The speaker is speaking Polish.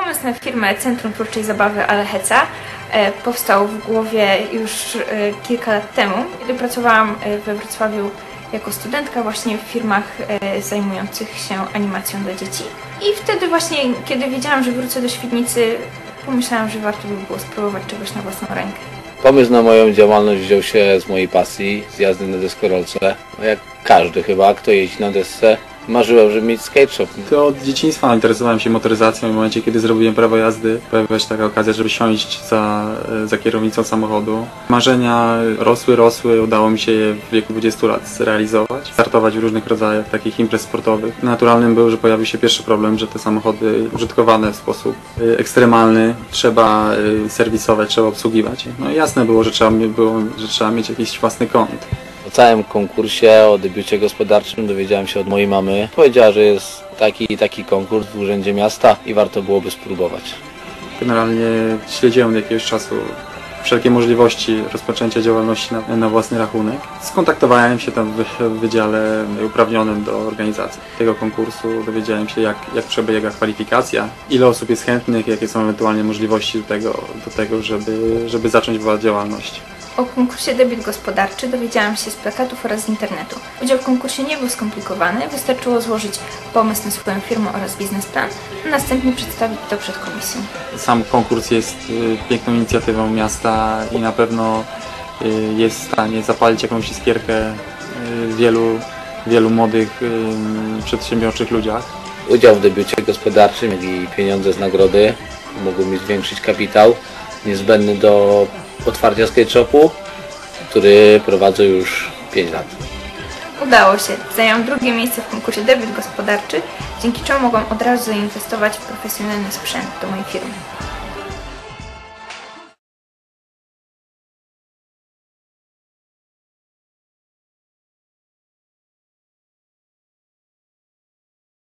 Pomysł na firmę Centrum Twórczej Zabawy Aleheca e, powstał w głowie już e, kilka lat temu, kiedy pracowałam e, we Wrocławiu jako studentka właśnie w firmach zajmujących się animacją dla dzieci. I wtedy właśnie, kiedy wiedziałam, że wrócę do Świdnicy, pomyślałam, że warto by było spróbować czegoś na własną rękę. Pomysł na moją działalność wziął się z mojej pasji, z jazdy na deskorolce. No jak każdy chyba, kto jeździ na desce, marzyłem, żeby mieć skate shop. To od dzieciństwa interesowałem się motoryzacją i w momencie, kiedy zrobiłem prawo jazdy, pojawiła się taka okazja, żeby siąść za, za kierownicą samochodu. Marzenia rosły, rosły, udało mi się je w wieku 20 lat zrealizować, startować w różnych rodzajach takich imprez sportowych. Naturalnym był, że pojawił się pierwszy problem, że te samochody użytkowane w sposób y, ekstremalny trzeba y, serwisować, trzeba obsługiwać. No i jasne było, że trzeba, było, że trzeba mieć jakiś własny kąt. O całym konkursie, o debiucie gospodarczym dowiedziałem się od mojej mamy. Powiedziała, że jest taki i taki konkurs w Urzędzie Miasta i warto byłoby spróbować. Generalnie śledziłem jakiegoś czasu wszelkie możliwości rozpoczęcia działalności na, na własny rachunek. Skontaktowałem się tam w, w wydziale uprawnionym do organizacji tego konkursu. Dowiedziałem się, jak, jak przebiega kwalifikacja, ile osób jest chętnych, jakie są ewentualnie możliwości do tego, do tego żeby, żeby zacząć działalność. O konkursie debiut gospodarczy dowiedziałam się z plakatów oraz z internetu. Udział w konkursie nie był skomplikowany, wystarczyło złożyć pomysł na swoją firmę oraz biznesplan, a następnie przedstawić to przed komisją. Sam konkurs jest y, piękną inicjatywą miasta i na pewno y, jest w stanie zapalić jakąś iskierkę y, w wielu, wielu młodych przedsiębiorczych ludziach. Udział w debiucie gospodarczym, i pieniądze z nagrody mogły mi zwiększyć kapitał niezbędny do otwarcia skate który prowadzę już 5 lat. Udało się. Zajęłam drugie miejsce w konkursie debiut gospodarczy, dzięki czemu mogłam od razu zainwestować w profesjonalny sprzęt do mojej firmy.